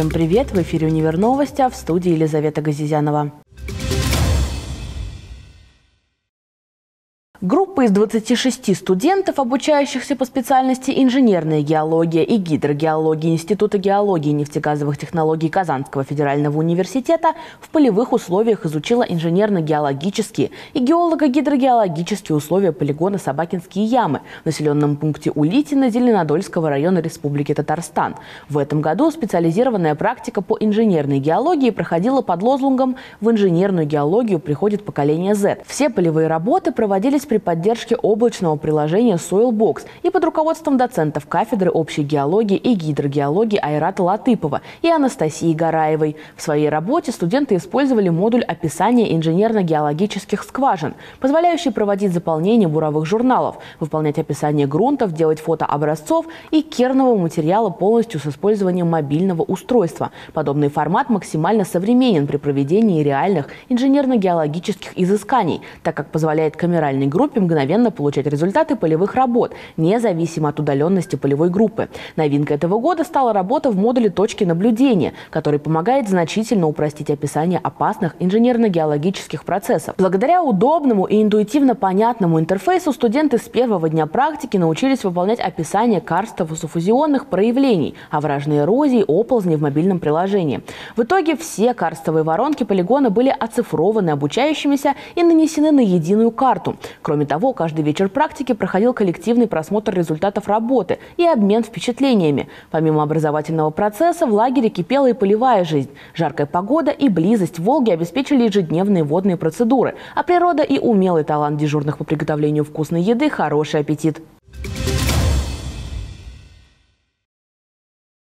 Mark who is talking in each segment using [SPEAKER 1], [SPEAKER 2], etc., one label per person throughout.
[SPEAKER 1] Всем привет! В эфире «Универ новости», а в студии Елизавета Газизянова. Группа из 26 студентов, обучающихся по специальности инженерная геология и гидрогеология Института геологии и нефтегазовых технологий Казанского федерального университета в полевых условиях изучила инженерно-геологические и геолого-гидрогеологические условия полигона Собакинские ямы в населенном пункте Улитино Зеленодольского района Республики Татарстан. В этом году специализированная практика по инженерной геологии проходила под лозунгом «В инженерную геологию приходит поколение Z». Все полевые работы проводились при поддержке облачного приложения Soilbox и под руководством доцентов кафедры общей геологии и гидрогеологии Айрата Латыпова и Анастасии Гараевой. В своей работе студенты использовали модуль описания инженерно-геологических скважин, позволяющий проводить заполнение буровых журналов, выполнять описание грунтов, делать фото образцов и кернового материала полностью с использованием мобильного устройства. Подобный формат максимально современен при проведении реальных инженерно-геологических изысканий, так как позволяет камеральной группе группе мгновенно получать результаты полевых работ, независимо от удаленности полевой группы. Новинкой этого года стала работа в модуле точки наблюдения, который помогает значительно упростить описание опасных инженерно-геологических процессов. Благодаря удобному и интуитивно понятному интерфейсу студенты с первого дня практики научились выполнять описание карстово-суффузионных проявлений, овражной эрозии, оползни в мобильном приложении. В итоге все карстовые воронки полигона были оцифрованы обучающимися и нанесены на единую карту. Кроме того, каждый вечер практики проходил коллективный просмотр результатов работы и обмен впечатлениями. Помимо образовательного процесса в лагере кипела и полевая жизнь. Жаркая погода и близость Волги обеспечили ежедневные водные процедуры, а природа и умелый талант дежурных по приготовлению вкусной еды – хороший аппетит.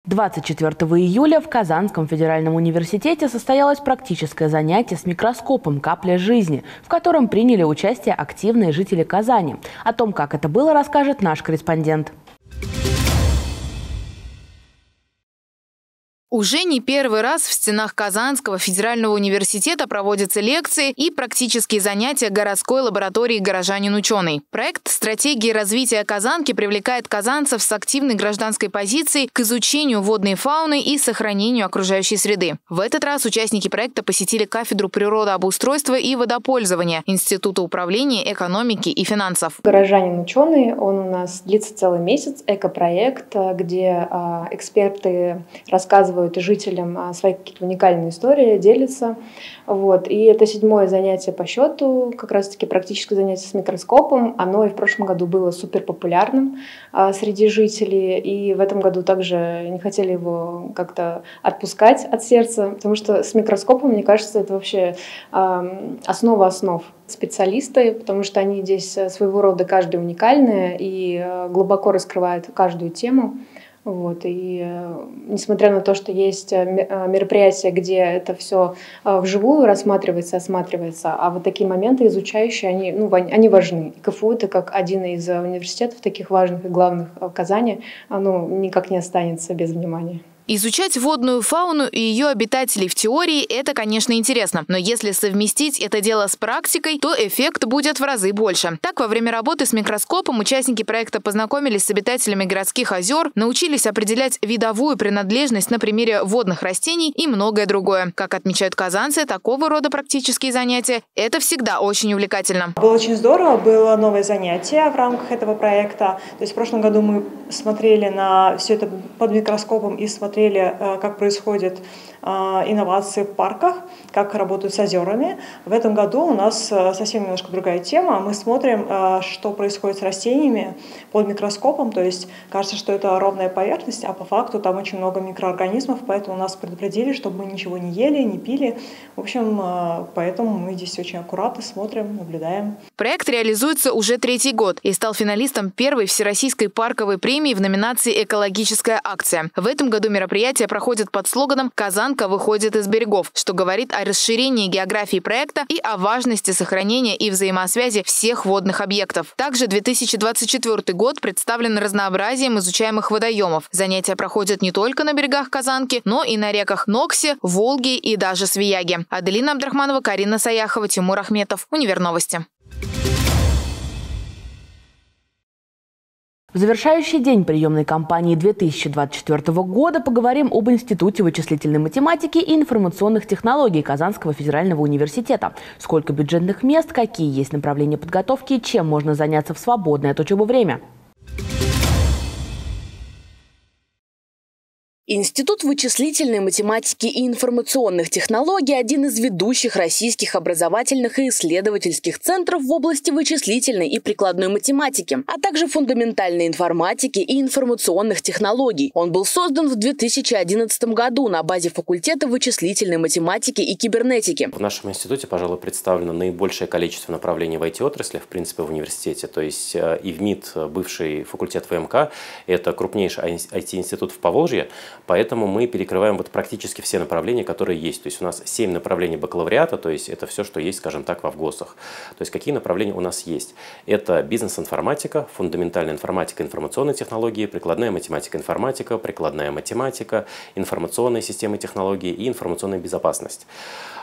[SPEAKER 1] 24 июля в Казанском федеральном университете состоялось практическое занятие с микроскопом «Капля жизни», в котором приняли участие активные жители Казани. О том, как это было, расскажет наш корреспондент.
[SPEAKER 2] Уже не первый раз в стенах Казанского федерального университета проводятся лекции и практические занятия городской лаборатории «Горожанин-ученый». Проект стратегии развития Казанки привлекает казанцев с активной гражданской позицией к изучению водной фауны и сохранению окружающей среды. В этот раз участники проекта посетили кафедру природообустройства и водопользования Института управления экономики и финансов.
[SPEAKER 3] «Горожанин-ученый», он у нас длится целый месяц, экопроект, где а, эксперты рассказывают рассказывают жителям а, свои какие-то уникальные истории, делятся. Вот. И это седьмое занятие по счету, как раз-таки практическое занятие с микроскопом. Оно и в прошлом году было супер популярным а, среди жителей. И в этом году также не хотели его как-то отпускать от сердца, потому что с микроскопом, мне кажется, это вообще а, основа основ специалисты, потому что они здесь своего рода каждый уникальные и глубоко раскрывают каждую тему. Вот, и э, несмотря на то, что есть э, э, мероприятия, где это все вживую рассматривается, осматривается, а вот такие моменты изучающие, они, ну, они важны. И КФУ это как один из университетов таких важных и главных в Казани, оно никак не останется без внимания.
[SPEAKER 2] Изучать водную фауну и ее обитателей в теории – это, конечно, интересно. Но если совместить это дело с практикой, то эффект будет в разы больше. Так, во время работы с микроскопом участники проекта познакомились с обитателями городских озер, научились определять видовую принадлежность на примере водных растений и многое другое. Как отмечают казанцы, такого рода практические занятия – это всегда очень увлекательно.
[SPEAKER 4] Было очень здорово, было новое занятие в рамках этого проекта. То есть в прошлом году мы смотрели на все это под микроскопом и смотрели смотрели, э, как происходит э, инновации в парках, как работают с озерами. В этом году у нас э, совсем немножко другая тема. Мы смотрим, что происходит с растениями под микроскопом. То есть кажется, что это ровная поверхность, а по факту там очень много микроорганизмов, поэтому нас предупредили, чтобы мы ничего не ели, не пили. В общем, поэтому мы здесь очень аккуратно смотрим, наблюдаем.
[SPEAKER 2] Проект реализуется уже третий год и стал финалистом первой Всероссийской парковой премии в номинации «Экологическая акция». В этом году мероприятие мероприятие проходит под слоганом «Казанка выходит из берегов», что говорит о расширении географии проекта и о важности сохранения и взаимосвязи всех водных объектов. Также 2024 год представлен разнообразием изучаемых водоемов. Занятия проходят не только на берегах Казанки, но и на реках Ноксе, Волги и даже Свияги. Аделина Абдрахманова, Карина Саяхова, Тимур Ахметов. Универновости.
[SPEAKER 1] В завершающий день приемной кампании 2024 года поговорим об Институте вычислительной математики и информационных технологий Казанского федерального университета. Сколько бюджетных мест, какие есть направления подготовки, чем можно заняться в свободное от учебы время. Институт вычислительной математики и информационных технологий – один из ведущих российских образовательных и исследовательских центров в области вычислительной и прикладной математики, а также фундаментальной информатики и информационных технологий. Он был создан в 2011 году на базе факультета вычислительной математики и кибернетики.
[SPEAKER 5] В нашем институте, пожалуй, представлено наибольшее количество направлений в IT-отрасли, в принципе, в университете. То есть э, и в МИД, бывший факультет ВМК, это крупнейший IT-институт в Поволжье, Поэтому мы перекрываем вот практически все направления, которые есть. То есть у нас 7 направлений бакалавриата, то есть это все, что есть, скажем так, во ВГОСах. То есть какие направления у нас есть? Это бизнес-информатика, фундаментальная информатика, информационные технологии, прикладная математика, информатика, прикладная математика, информационные системы технологии и информационная безопасность.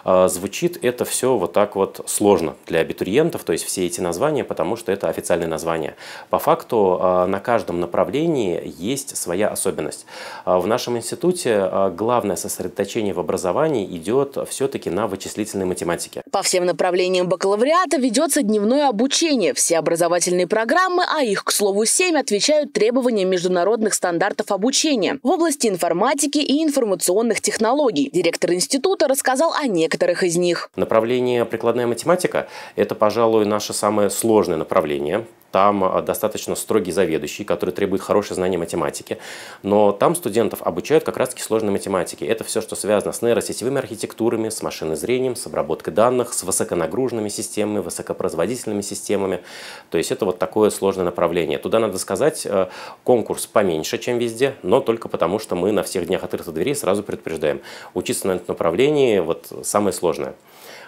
[SPEAKER 5] А, звучит это все вот так вот сложно для абитуриентов, то есть все эти названия, потому что это официальные названия. По факту а, на каждом направлении есть своя особенность. А, в нашем институте главное сосредоточение в образовании идет все-таки на вычислительной математике.
[SPEAKER 1] По всем направлениям бакалавриата ведется дневное обучение. Все образовательные программы, а их, к слову, 7, отвечают требованиям международных стандартов обучения в области информатики и информационных технологий. Директор института рассказал о некоторых из них.
[SPEAKER 5] Направление прикладная математика – это, пожалуй, наше самое сложное направление. Там а, достаточно строгий заведующий, который требует хорошее знание математики. Но там студентов обучают как раз-таки сложной математике. Это все, что связано с нейросетевыми архитектурами, с машинным зрением, с обработкой данных, с высоконагруженными системами, высокопроизводительными системами. То есть это вот такое сложное направление. Туда, надо сказать, э, конкурс поменьше, чем везде, но только потому, что мы на всех днях открытых дверей сразу предупреждаем. Учиться на этом направлении вот самое сложное.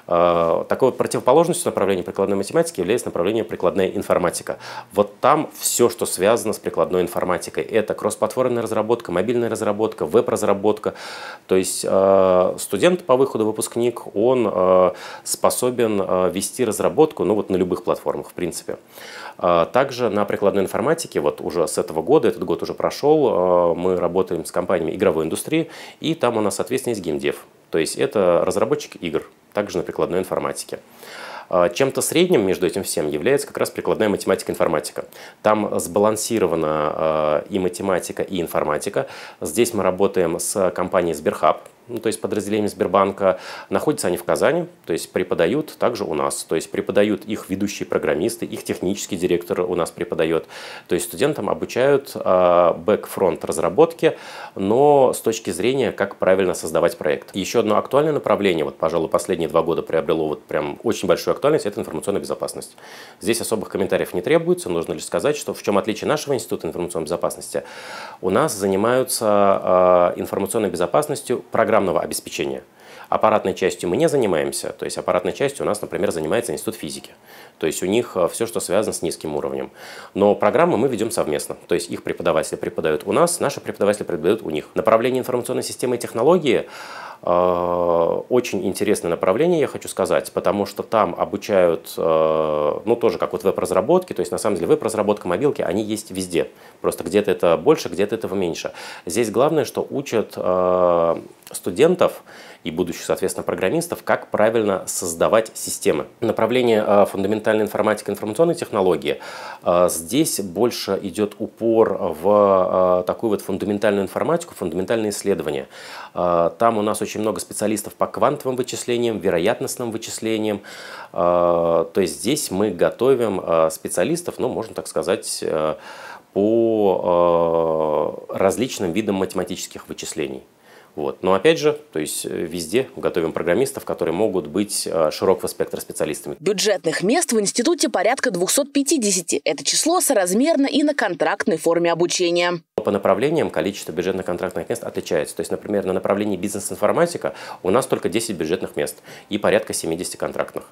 [SPEAKER 5] Э, такой вот противоположностью направления прикладной математики является направление прикладная информатика. Вот там все, что связано с прикладной информатикой. Это кроссплатформенная разработка, мобильная разработка, веб-разработка. То есть э, студент по выходу, выпускник, он э, способен вести разработку ну, вот на любых платформах, в принципе. Также на прикладной информатике, вот уже с этого года, этот год уже прошел, мы работаем с компаниями игровой индустрии, и там у нас, соответственно, есть геймдев. То есть это разработчик игр, также на прикладной информатике. А, чем-то средним между этим всем является как раз прикладная математика-информатика. Там сбалансирована а, и математика, и информатика. Здесь мы работаем с компанией Сберхаб, ну, то есть подразделением Сбербанка. Находятся они в Казани, то есть преподают также у нас. То есть преподают их ведущие программисты, их технический директор у нас преподает. То есть студентам обучают э, back-front разработки, но с точки зрения, как правильно создавать проект. Еще одно актуальное направление, вот, пожалуй, последние два года приобрело вот прям очень большую актуальность, это информационная безопасность. Здесь особых комментариев не требуется, нужно лишь сказать, что в чем отличие нашего института информационной безопасности. У нас занимаются э, информационной безопасностью программы программного обеспечения. Аппаратной частью мы не занимаемся, то есть аппаратной частью у нас, например, занимается Институт физики. То есть у них э, все, что связано с низким уровнем. Но программы мы ведем совместно. То есть их преподаватели преподают у нас, наши преподаватели преподают у них. Направление информационной системы и технологии очень интересное направление, я хочу сказать, потому что там обучают, э, ну, тоже как вот веб-разработки, то есть на самом деле веб-разработка, мобилки, они есть везде. Просто где-то это больше, где-то этого меньше. Здесь главное, что учат э, студентов и будущих, соответственно, программистов, как правильно создавать системы. Направление э, фундаментальной информатики информационной технологии. Э, здесь больше идет упор в э, такую вот фундаментальную информатику, фундаментальные исследования. Там у нас очень много специалистов по квантовым вычислениям, вероятностным вычислениям. То есть здесь мы готовим специалистов, ну, можно так сказать, по различным видам математических вычислений. Вот. Но опять же, то есть э, везде готовим программистов, которые могут быть э, широкого спектра специалистами.
[SPEAKER 1] Бюджетных мест в институте порядка 250. Это число соразмерно и на контрактной форме обучения.
[SPEAKER 5] По направлениям количество бюджетных контрактных мест отличается. То есть, например, на направлении бизнес-информатика у нас только 10 бюджетных мест и порядка 70 контрактных.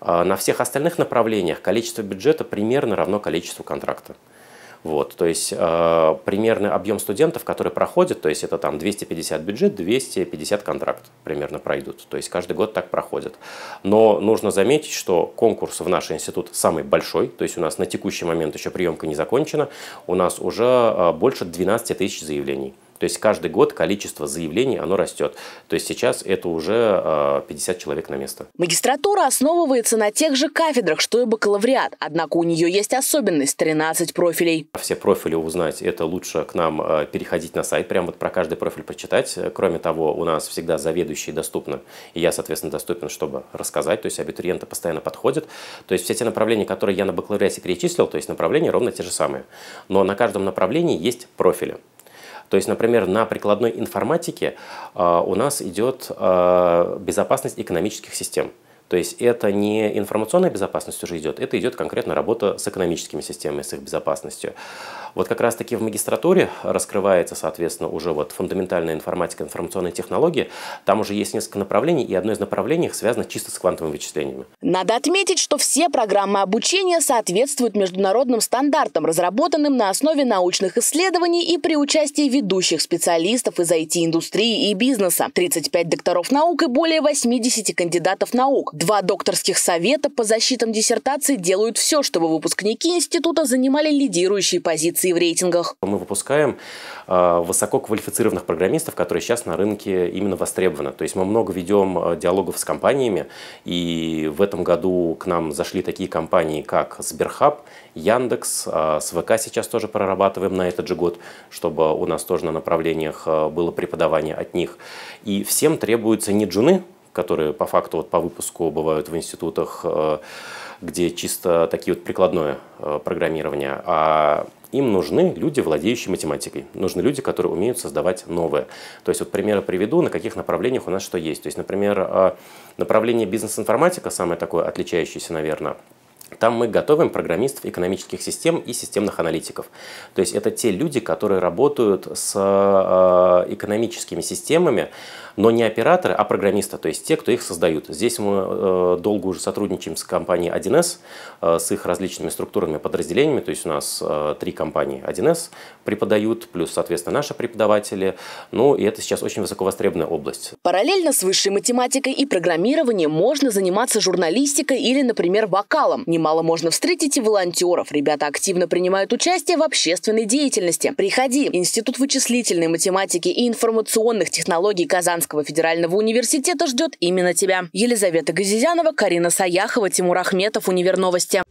[SPEAKER 5] А на всех остальных направлениях количество бюджета примерно равно количеству контракта. Вот, то есть э, примерный объем студентов, которые проходят, то есть это там 250 бюджет, 250 контракт примерно пройдут. То есть каждый год так проходит. Но нужно заметить, что конкурс в наш институт самый большой, то есть у нас на текущий момент еще приемка не закончена, у нас уже э, больше 12 тысяч заявлений. То есть каждый год количество заявлений, оно растет. То есть сейчас это уже 50 а, человек на место.
[SPEAKER 1] Магистратура основывается на тех же кафедрах, что и бакалавриат. Однако у нее есть особенность – 13 профилей.
[SPEAKER 5] Все профили узнать, это лучше к нам а, переходить на сайт, прямо вот про каждый профиль почитать. Кроме того, у нас всегда заведующие доступны, и я, соответственно, доступен, чтобы рассказать. То есть абитуриенты постоянно подходят. То есть все те направления, которые я на бакалавриате перечислил, то есть направления ровно те же самые. Но на каждом направлении есть профили. То есть, например, на прикладной информатике э, у нас идет э, безопасность экономических систем. То есть это не информационная безопасность уже идет, это идет конкретно работа с экономическими системами, с их безопасностью. Вот как раз-таки в магистратуре раскрывается, соответственно, уже вот фундаментальная информатика, информационные технологии. Там уже есть несколько направлений, и одно из направлений связано чисто с квантовыми вычислениями.
[SPEAKER 1] Надо отметить, что все программы обучения соответствуют международным стандартам, разработанным на основе научных исследований и при участии ведущих специалистов из IT-индустрии и бизнеса. 35 докторов наук и более 80 кандидатов наук. Два докторских совета по защитам диссертаций делают все, чтобы выпускники института занимали лидирующие позиции в рейтингах.
[SPEAKER 5] Мы выпускаем а, высококвалифицированных программистов, которые сейчас на рынке именно востребованы. То есть мы много ведем а, диалогов с компаниями, и в этом году к нам зашли такие компании, как Сберхаб, Яндекс, а, с ВК сейчас тоже прорабатываем на этот же год, чтобы у нас тоже на направлениях было преподавание от них. И всем требуются не джуны, которые по факту вот по выпуску бывают в институтах, где чисто такие вот прикладное программирование, а им нужны люди, владеющие математикой. Нужны люди, которые умеют создавать новое. То есть вот примеры приведу, на каких направлениях у нас что есть. То есть, например, а, направление бизнес-информатика, самое такое отличающееся, наверное, там мы готовим программистов экономических систем и системных аналитиков. То есть это те люди, которые работают с а, экономическими системами, но не операторы, а программисты, то есть те, кто их создают. Здесь мы э, долго уже сотрудничаем с компанией 1С, э, с их различными структурными подразделениями, то есть у нас э, три компании 1С преподают, плюс, соответственно, наши преподаватели, ну и это сейчас очень высоковостребованная область.
[SPEAKER 1] Параллельно с высшей математикой и программированием можно заниматься журналистикой или, например, вокалом. Немало можно встретить и волонтеров. Ребята активно принимают участие в общественной деятельности. Приходи. Институт вычислительной математики и информационных технологий Казан Казанского федерального университета ждет именно тебя. Елизавета Газизянова, Карина Саяхова, Тимур Ахметов, Универ Новости.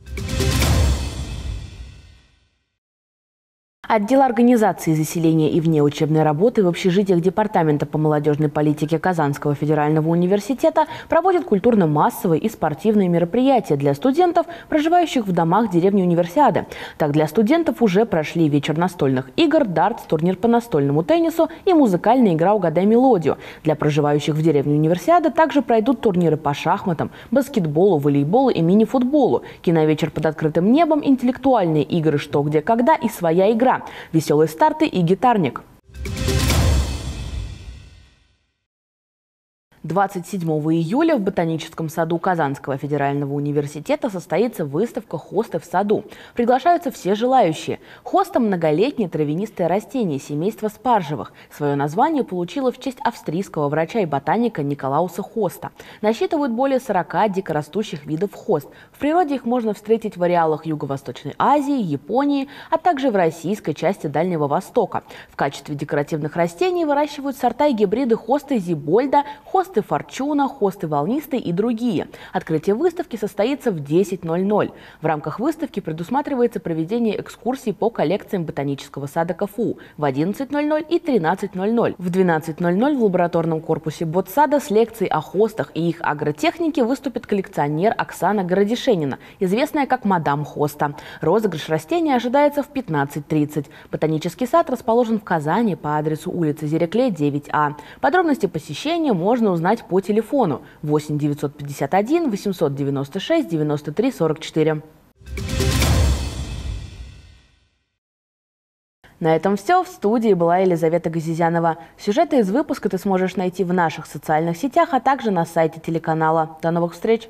[SPEAKER 1] Отдел организации заселения и внеучебной работы в общежитиях Департамента по молодежной политике Казанского федерального университета проводит культурно-массовые и спортивные мероприятия для студентов, проживающих в домах деревни Универсиады. Так, для студентов уже прошли вечер настольных игр, дартс, турнир по настольному теннису и музыкальная игра «Угадай мелодию». Для проживающих в деревне Универсиады также пройдут турниры по шахматам, баскетболу, волейболу и мини-футболу, киновечер под открытым небом, интеллектуальные игры «Что, где, когда» и «Своя игра», веселые старты и гитарник. 27 июля в Ботаническом саду Казанского федерального университета состоится выставка «Хосты в саду». Приглашаются все желающие. Хоста – многолетнее травянистое растение семейства спаржевых. Свое название получило в честь австрийского врача и ботаника Николауса Хоста. Насчитывают более 40 дикорастущих видов хост. В природе их можно встретить в ареалах Юго-Восточной Азии, Японии, а также в российской части Дальнего Востока. В качестве декоративных растений выращивают сорта и гибриды хосты Зибольда, хоста хосты «Форчуна», хосты «Волнистый» и другие. Открытие выставки состоится в 10.00. В рамках выставки предусматривается проведение экскурсий по коллекциям ботанического сада КФУ в 11.00 и 13.00. В 12.00 в лабораторном корпусе ботсада с лекцией о хостах и их агротехнике выступит коллекционер Оксана Городишенина, известная как мадам Хоста. Розыгрыш растения ожидается в 15.30. Ботанический сад расположен в Казани по адресу улица Зерекле, 9А. Подробности посещения можно узнать узнать по телефону 8 951 896 93 44. На этом все. В студии была Елизавета Газизянова. Сюжеты из выпуска ты сможешь найти в наших социальных сетях, а также на сайте телеканала. До новых встреч!